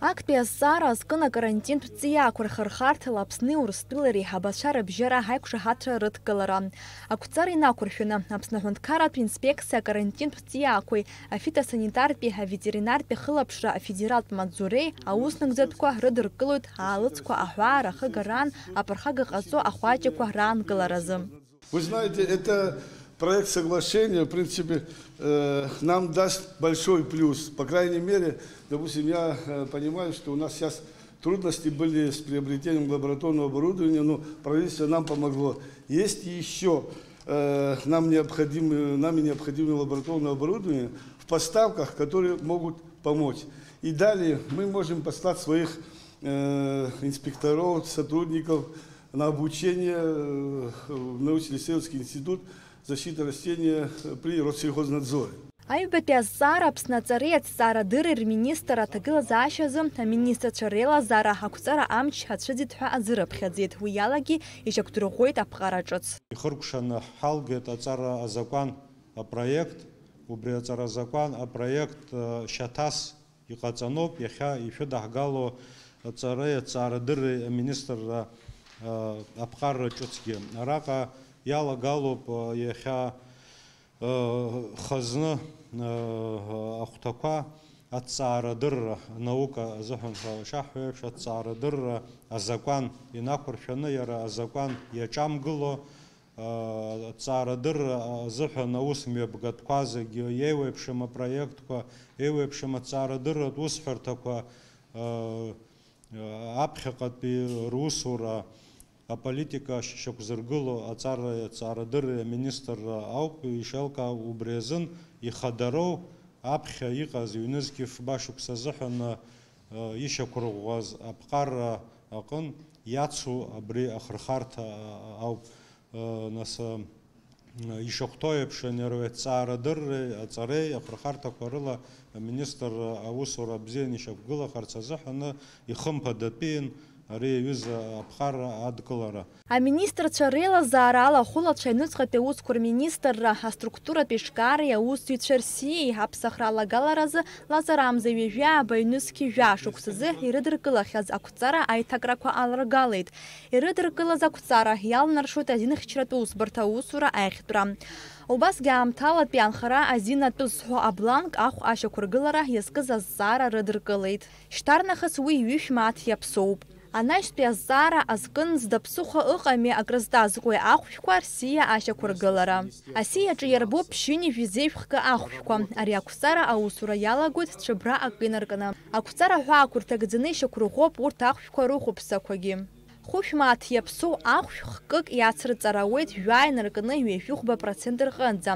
Актәи азҵаара азкын акарантинтә ҵиаақәа рхырхарҭала Аԥсни Урыстәылеи реиҳабацәа рыбжьара ҳаиқәшаҳаҭра рыдкылара. Ақәҵара инақәыршәаны Аԥсны аҳәынҭқарратә инспекциа акарантинтә ҵиаақәеи афитосанитартәи аветеринартәи хылаԥшра афедералтә маҵзуреи ауснагӡатәқәа рыдыркылоит аалыҵқәа аҳәаа рахыгараан аԥырхага ҟаҵо ахәаҷақәа раанкыларазы. Вы знаете, это проект соглашения, в принципе, э, нам даст большой плюс. По крайней мере, допустим, я э, понимаю, что у нас сейчас трудности были с приобретением лабораторного оборудования, но правительство нам помогло. Есть еще э, нам необходимое, нами необходимое лабораторное оборудование в поставках, которые могут помочь. И далее мы можем послать своих инспекторов, сотрудников на обучение в научно-исследовательский институт защиты растения при Россельхознадзоре. Аҩбатәи азҵаара Аԥсны аҵареи аҭҵаарадырреи рминистр аҭагылазаашьа азы аминистрцәа реилазаара ақәҵара амч ацәыӡит ҳәа азырыԥхьаӡеит. Уи иалагьы ишьақәдырӷәӷәеит аԥҟара ҿыц. Ихыркәшаны ҳалгеит аҵара азакәан апроект, убри аҵара азакәан апроект шьаҭас иҟаҵаноуп иахьа ишәыдаҳгало аҵареи аҭҵаарадырреи аминистрра аԥҟарра ҿыцгьы. Араҟа иалагалоуп иахьа хазны ахәҭақәа аҭҵаарадырра наука азыҳәан ҳәа шаҳҳәаеиԥш аҭҵаарадырра азакәан инақәыршәаны иара азакәан иаҿамгыло аҭҵаарадырра азыҳәан аусмҩаԥгатәқәа зегьы еиуеиԥшым апроектқәа еиуеиԥшым аҭҵаарадырратә усҳәарҭақәа аԥхьаҟатәи русура а политика шокзыргылу ацары царадыр министр ауп ишалка убрезын ихадароу аԥхьа иҟаз иҩнызқь фбашықәс азыҳәан э, ишьақәырӷәӷәаз аԥҟара э, ақын иацу абри ахырхарҭа э, ауп. Нас ишахәҭоу еиԥш ани аҵаарадырреи аҵареи ахырхарҭақәа рыла министр аусура бзиан ишьақәгылахарц азыҳәаны ихымԥадатәиин аминистрцәа реилазаара ала ахәылацәа аҩныҵҟатәи аусқәа рминистрра аструктуратә ешкари аусзуҩцәа рсиеи аԥсахра алагаларазы лазарамза ҩажәа абаҩнызқьи жәа шықәсазы ирыдыркылахьаз ақәҵара аиҭакрақәа аларгалеит ирыдыркылаз ақәҵара иалнаршоит азинхьчаратә усбарҭа аусура аихтәра Убасгьы аамҭалатәи анхара азинатәы зҳәо абланк ахә ашьақәыргылара иазкыз азҵаара рыдыркылеит. Шьҭарнахыс уи ҩышә мааҭ иаԥсоуп. Анаҩстәи азҵаара азкынӡа ԥсыхәа ыҟами акрызҵазкуеи ахәшәқәа рсиа ашьақәыргылара. Асиаҿы иарбоуп ԥшьыни жәизеиԥхка ахәшәқәа. Ари ақәҵара аусура иалагоит ҽыбра акы инаркны. Ақәҵара ҳәаақәа рҭагӡаны ишьақәырӷәӷәоуп урҭ ахәшәқәа рыхәыԥсақәагьы. Хәышәмааҭ иаԥсоу ахәшә хкык иацрыҵарауеит жәа инаркны ҩажәихәба процент рҟынӡа.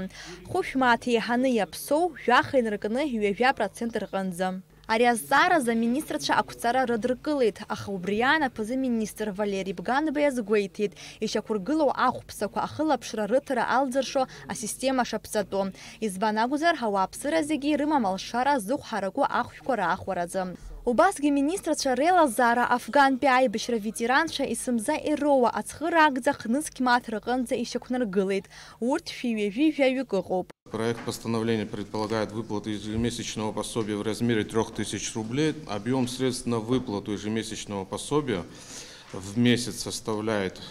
Хәышәмааҭ еиҳаны иаԥсоу жәаха инаркны ҩажәа процент рҟынӡа. Ари азҵааразы аминистрцәа ақәҵара рыдыркылеит, аха убри анаԥазы министр Валери Бганба иазгәеиҭеит, ишьақәыргылоу ахәԥсақәа ахылаԥшра рыҭара алӡыршо асистема шаԥҵатәу. Избан акәзар, ауааԥсыра зегьы ирымам алшара зыхәҳараку ахәшәқәа раахәаразы. Убасгьы министрцәа реилазаара Афгантәи аибашьра ветеранцәа исымза ироуа ацхыраагӡа хныҵқь мааҭ рҟынӡа ишьақәнаргылеит. Урҭ шәи-ҩажәи жәаҩык ыҟоуп. Проект постановления предполагает выплату ежемесячного пособия в размере 3000 рублей. Объем средств на выплату ежемесячного пособия в месяц составляет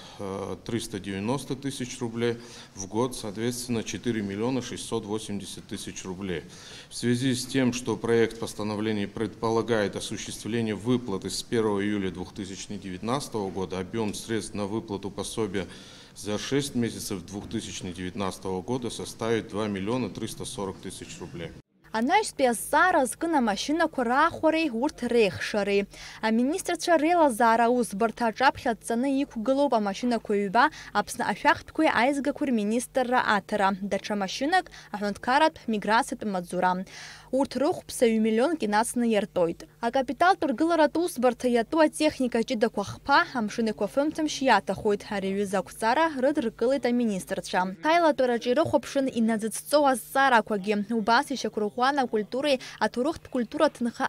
390 э, тысяч рублей, в год, соответственно, 4 миллиона 680 тысяч рублей. В связи с тем, что проект постановления предполагает осуществление выплаты с 1 июля 2019 года, объем средств на выплату пособия за 6 месяцев 2019 года составит 2 миллиона 340 тысяч рублей. Анаҩстәи азҵаара азкын амашьынақәа раахәареи урҭ реихшареи. Аминистрцәа реилазаара аусбарҭа аҿаԥхьа дҵаны иқәгылоуп амашьынақәа ҩба Аԥсны ашәахтәқәеи аизгақәа рминистрра аҭара, даҽа машьынак аҳәынҭқарратә миграциатә маҵзура. Урҭ рыхәԥса ҩ-миллионк инацны иартәоит. Акапиталтә ргыларатә усбарҭа атехника ҷыдақәа хԥа фымҭамшь иаҭахоит. Ақәҵара рыдыркылеит аминистрцәа. Ирыхәаԥшын убас ишьақәырӷәӷәа Ҳауана акультуреи аҭоурыхтә культура ҭынха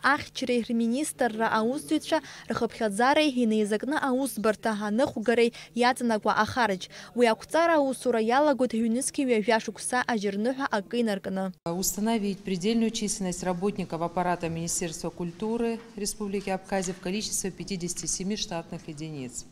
рминистрра аусзуҩцәа рхыԥхьаӡареи инеизакны аусбарҭа аныхәгареи иаҵанакуа. Уи ақәҵара аусура иалагоит шықәса. Установить предельную численность работников аппарата Министерства культуры Республики Абхазия в количестве 57 штатных единиц.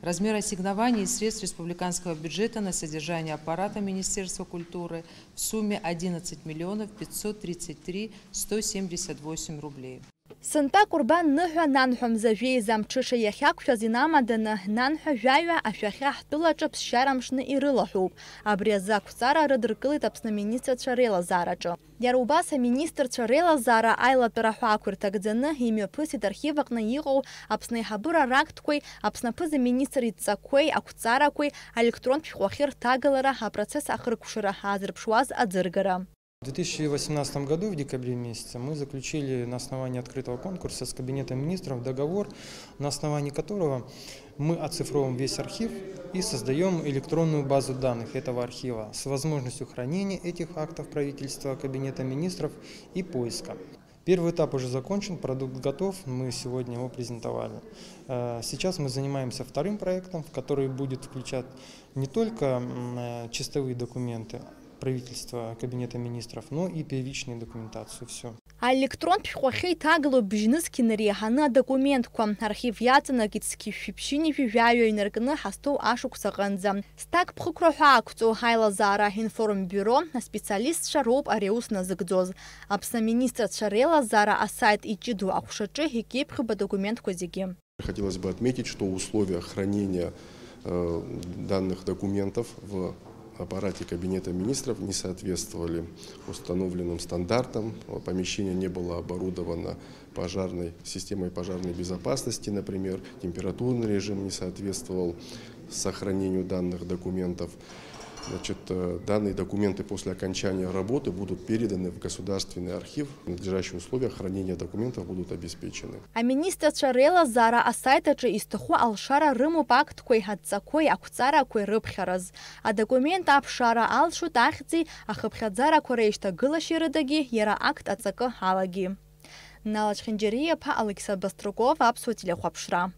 Размер ассигнований и средств республиканского бюджета на содержание аппарата Министерства культуры в сумме 11 миллионов 533 178 рублей. Сынтәа Курбан ныҳәа нанҳәа мзажәеиза амҽыша иахьақәшәаз инамаданы нанҳәа жәаҩа ашәахьа ҳтәылаҿы ԥсшьара мшны ирылаҳәоуп. Абри азы ақәҵара рыдыркылеит Аԥсны аминистрцәа реилазаараҿы. Иара убас аминистрцәа реилазаара аилатәара ҳәаақәа ирҭагӡаны имҩаԥысит архив аҟны иҟоу Аԥсны аиҳабыра рактқәеи, Аԥсны аԥыза министр идҵақәеи, ақәҵарақәеи, аелектронтә шәҟәахьы рҭагалара, апроцесс ахыркәшара аазырԥшуаз аӡыргара. В 2018 году, в декабре месяце, мы заключили на основании открытого конкурса с Кабинетом министров договор, на основании которого мы оцифровываем весь архив и создаем электронную базу данных этого архива с возможностью хранения этих актов правительства, Кабинета министров и поиска. Первый этап уже закончен, продукт готов, мы сегодня его презентовали. Э, сейчас мы занимаемся вторым проектом, в который будет включать не только э, чистовые документы, правительства, кабинета министров, но и первичную документацию, все. аелектронтә шәҟәахьы иҭагылоу бжьнызқьи нареиҳаны адокументқәа архив зқьышәшәини жәаҩа инаркны ҳазҭоу ашықәс аҟынӡа стак ԥхықәра ҳәа ақәҵоу ҳаилазаара информбиуро аспециалистцәа роуп ари аус назыгӡоз аԥсны аминистрцәа реилазаара асайт иҷыду ахәшаҿы икеиԥхьуп адокументқәа зегьы Хотелось бы отметить, что условия хранения э, данных документов в аппарате Кабинета министров не соответствовали установленным стандартам. Помещение не было оборудовано пожарной системой пожарной безопасности, например, температурный режим не соответствовал сохранению данных документов. Значит, э, данные документы после окончания работы будут переданы в Государственный архив. Надлежащие условия хранения документов будут обеспечены. Аминистрцәа реилазаара асайтаҿы изҭаху алшара рымоуп актқәеи адҵақәеи ақәҵарақәеи рыԥхьараз. Адокумент аԥшаара алшоит ахьӡи ахыԥхьаӡарақәа реишьҭагылашьеи рыдагьы иара акт аҵакы алагьы. Налач Хинџьариаԥа, Александр Баструков, Аԥсуа телехәаԥшра.